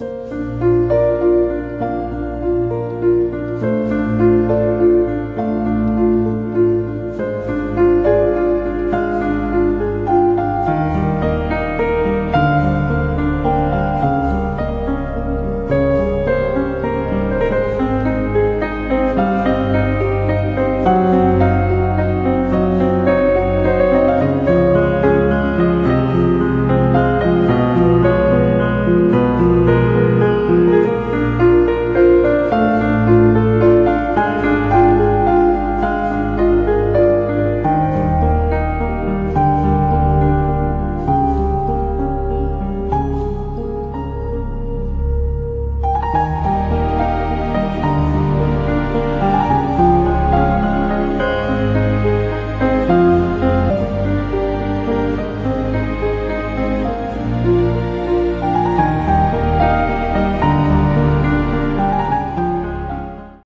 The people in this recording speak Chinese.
嗯。